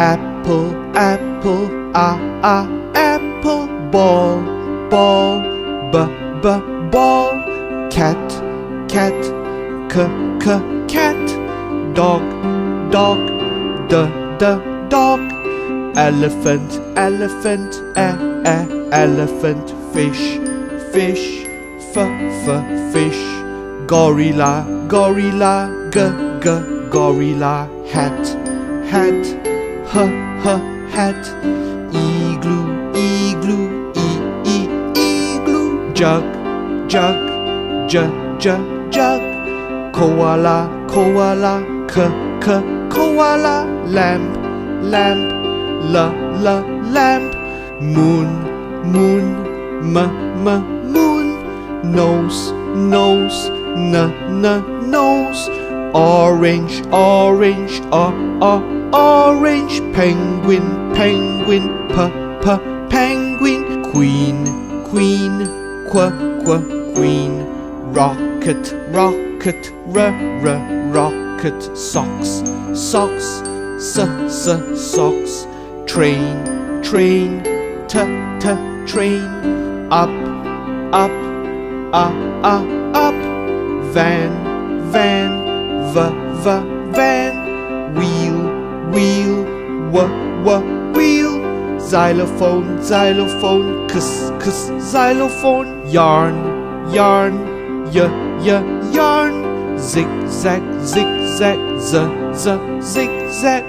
apple, apple, ah, ah, apple, ball, ball, b, b, ball, cat, cat, c, c, cat, dog, dog, d, d, dog, elephant, elephant, e, e, elephant, fish, fish, f, f, fish, gorilla, gorilla, g, g, gorilla, hat, hat, h, h, hat, igloo, igloo, e, e, igloo, jug, jug, j, j, jug, koala, koala, k, k, koala, lamp, lamp, l, l, lamp, moon, moon, m, m, moon, nose, nose, n, n, nose, orange, orange, uh, uh, orange, penguin, penguin, p, p, penguin, queen, queen, qu, qu, queen, rocket, rocket, r, r, rocket, socks, socks, s, s, socks, train, train, t, t, train, up, up, uh, uh, up, van, van, v, v, van, wheel, w, w, wheel, xylophone, xylophone, kiss, kiss, xylophone, yarn, yarn, y, y, yarn, Zig zag, zigzag, zigzag, z, z, zigzag,